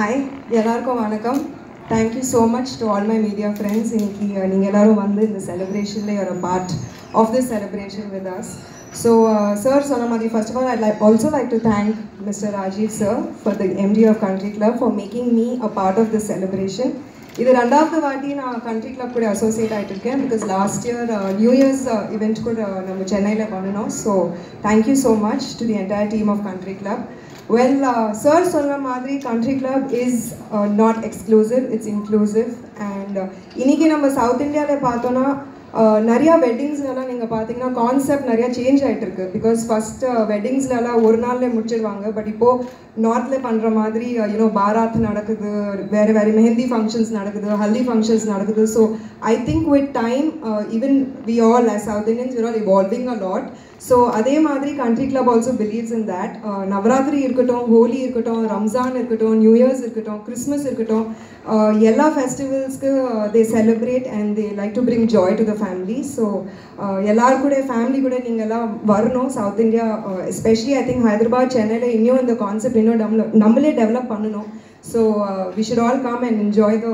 Hi எல்லாருக்கும் வணக்கம். Thank you so much to all my media friends இன்னைக்கு நீங்கள் எல்லோரும் எல்லாரும் வந்து இந்த செலிப்ரேஷனில் ஒரு part of this celebration with us so sir சொன்ன மாதிரி first of all I like also like to thank mister Rajiv sir for the MD of country club for making me a part of this celebration இது ரெண்டாவது வாட்டி நான் country club கூட associate ஆகிட்டு இருக்கேன் because last year new year's event கூட நம்ம சென்னையில் பண்ணணும் so thank you so much to the entire team of country club well sir சொன்ன மாதிரி country club is not exclusive it's inclusive and இன்னைக்கு நம்ம சவுத் இந்தியாவில் பார்த்தோன்னா uh, நிறையா வெட்டிங்ஸ்லலாம் நீங்கள் பார்த்தீங்கன்னா கான்செப்ட் நிறையா சேஞ்ச் ஆகிட்டு இருக்கு பிகாஸ் ஃபஸ்ட் வெட்டிங்ஸ்லலாம் ஒரு நாளில் முடிச்சிடுவாங்க பட் இப்போது நார்த்தில் பண்ணுற மாதிரி uh, யூனோ பாராத் நடக்குது வேறு வேறு மெஹந்தி ஃபங்க்ஷன்ஸ் நடக்குது ஹல்தி ஃபங்க்ஷன்ஸ் நடக்குது. So I think with time even we all as south Indians your all evolving a lot so அதே மாதிரி country club also believes in that Navratri இருக்கட்டும் ஹோலி இருக்கட்டும் ரம்ஜான் இருக்கட்டும் நியூ இயர்ஸ் இருக்கட்டும் கிறிஸ்மஸ் இருக்கட்டும் uh, எல்லா ஃபெஸ்டிவல்ஸ்க்கு they celebrate and they like to bring joy to the family so எல்லாரும் கூட ஃபேமிலி கூட நீங்கள் எல்லாம் வரணும் south India especially I think Hyderabad சென்னையில் இன்னும் இந்த கான்செப்ட் இன்னும் நம்மளே டெவலப் பண்ணணும். So we should all come and enjoy the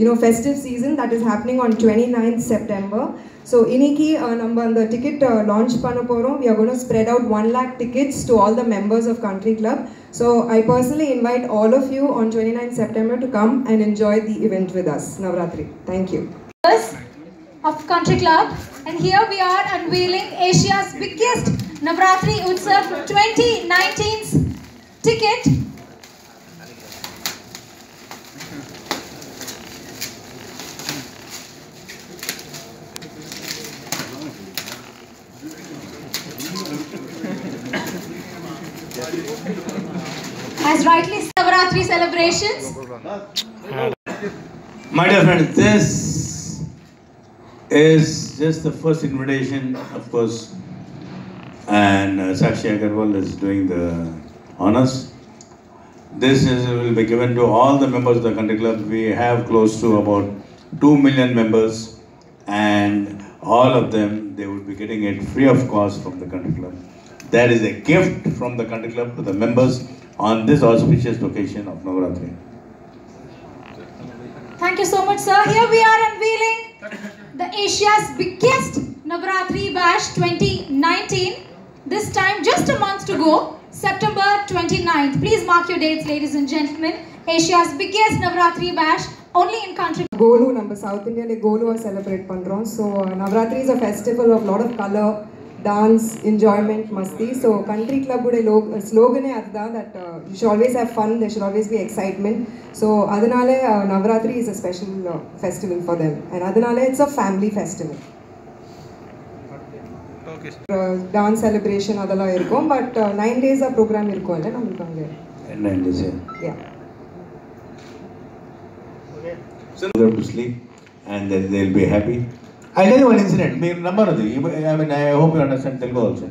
you know festive season that is happening on twenty ninth September so இன்னைக்கு uh, நம்ம அந்த டிக்கெட் லான்ச் பண்ண போகிறோம் we are gonna spread out one lakh tickets to all the members of country club so I personally invite all of you on twenty nine September to come and enjoy the event with us Navaratri thank you of Country Club and here we are unveiling Asia's biggest Navratri Utsav 2019's ticket. As rightly Navratri celebrations My dear friends, this is just the first invitation, of course, and uh, Sakshi Agarwal is doing the honors. This is, will be given to all the members of the country club. We have close to about 2 million members, and all of them, they would be getting it free of cost from the country club. That is a gift from the country club to the members on this auspicious occasion of Navaratri. Thank you so much, sir. Here we are unveiling the Asia's biggest Navaratri Bash 2019. This time, just a month to go, September 29th. Please mark your dates, ladies and gentlemen. Asia's biggest Navaratri Bash only in country. Golu, number South India, Golu are celebrate. So, uh, Navaratri is a festival of lot of color dance, enjoyment, masti. So country club would slogan that uh, you should always have fun, there should always be excitement. So Adanale uh, Navaratri is a special uh, festival for them. And Adanale it's a family festival. Okay. Uh, dance celebration adala irukum but uh, 9 days a program irukum alle 9 days yeah, yeah. Okay. so to sleep and then they'll be happy I'll tell you one incident. Number I mean, I hope you understand Telugu also.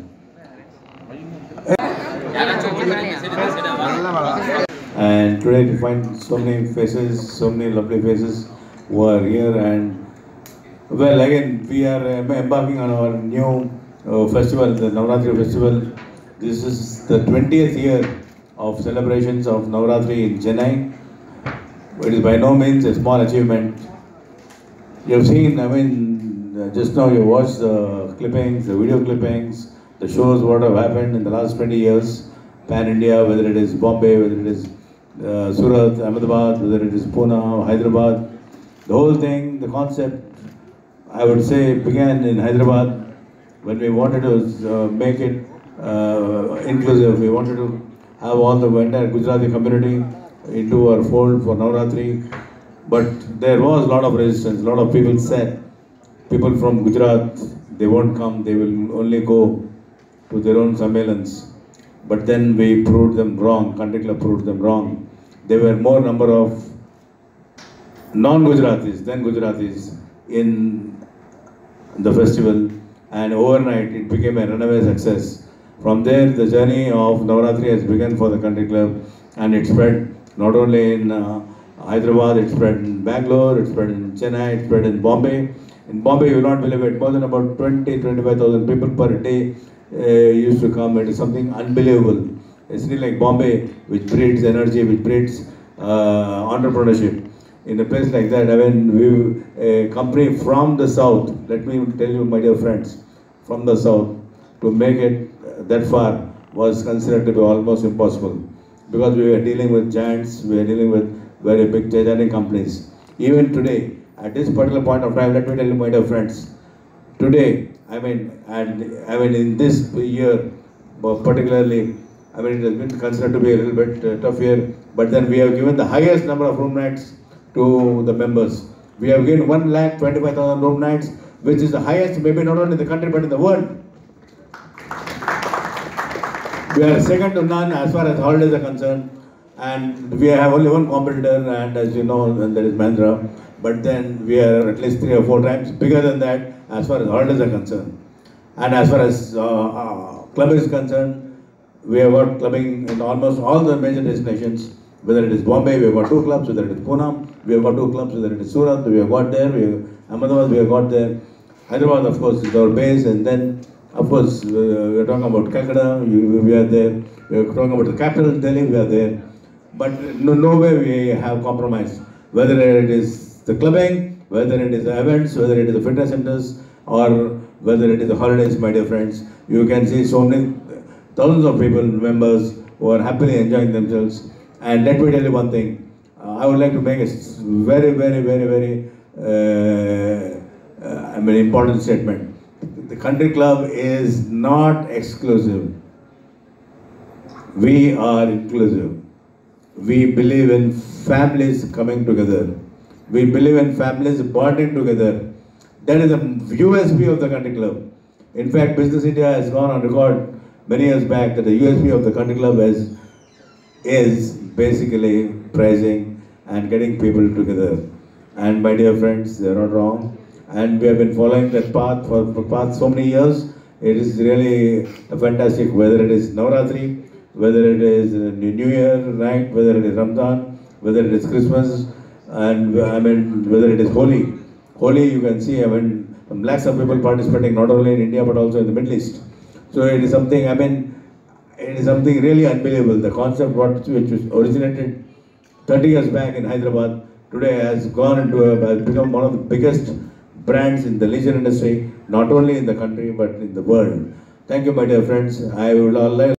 And today we find so many faces, so many lovely faces who are here and well again we are uh, embarking on our new uh, festival, the Navratri festival. This is the 20th year of celebrations of Navratri in Chennai. It is by no means a small achievement you have seen, I mean, just now you watched the clippings, the video clippings, the shows what have happened in the last 20 years, pan India, whether it is Bombay, whether it is uh, Surat, Ahmedabad, whether it is Pune, Hyderabad. The whole thing, the concept, I would say, began in Hyderabad when we wanted to uh, make it uh, inclusive. We wanted to have all the entire Gujarati community into our fold for Navratri. But there was a lot of resistance. A lot of people said, people from Gujarat, they won't come, they will only go to their own Sammelans. But then we proved them wrong, Country Club proved them wrong. There were more number of non-Gujaratis than Gujaratis in the festival and overnight it became a runaway success. From there the journey of Navaratri has begun for the country club and it spread not only in uh, Hyderabad, it spread in Bangalore, it spread in Chennai, it spread in Bombay. In Bombay, you will not believe it, more than about 20, 25,000 people per day uh, used to come. It is something unbelievable. A city like Bombay, which breeds energy, which breeds uh, entrepreneurship. In a place like that, I mean, we, a company from the south, let me tell you, my dear friends, from the south, to make it uh, that far was considered to be almost impossible because we were dealing with giants, we were dealing with very big gigantic companies. Even today, at this particular point of time, let me tell you, my dear friends, today, I mean, and I mean, in this year, uh, particularly, I mean, it has been considered to be a little bit uh, tough year, but then we have given the highest number of room nights to the members. We have given 1 lakh 25,000 room nights, which is the highest, maybe not only in the country, but in the world. We are second to none as far as holidays are concerned, and we have only one competitor, and as you know, that is Mahindra. But then we are at least three or four times bigger than that as far as holidays are concerned. And as far as uh, uh, is concerned, we have got clubbing in almost all the major destinations. Whether it is Bombay, we have got two clubs. Whether it is Pune, we have got two clubs. Whether it is Surat, we have got there. We have Ahmedabad, we have got there. Hyderabad, of course, is our base, and then of course, uh, we are talking about Calcutta, you- we are there. We are talking about the capital, Delhi, we are there. But no, no way we have compromised. Whether it is the clubbing, whether it is the events, whether it is the fitness centers, or whether it is the holidays, my dear friends, you can see so many thousands of people, members, who are happily enjoying themselves. And let me tell you one thing. Uh, I would like to make a very, very, very, very, uh, uh, I mean, important statement. The country club is not exclusive. We are inclusive. We believe in families coming together. We believe in families bonding together. That is the USP of the country club. In fact, Business India has gone on record many years back that the USP of the country club is, is basically praising and getting people together. And my dear friends, they are not wrong. And we have been following that path for, for past so many years. It is really a fantastic, whether it is Navratri, whether it is New Year night, whether it is Ramadan, whether it is Christmas, and I mean, whether it is Holi. Holi, you can see, I mean, lakhs of people participating not only in India but also in the Middle East. So it is something, I mean, it is something really unbelievable. The concept what, which originated 30 years back in Hyderabad today has gone into a, has become one of the biggest brands in the leisure industry, not only in the country but in the world. Thank you, my dear friends. I would all like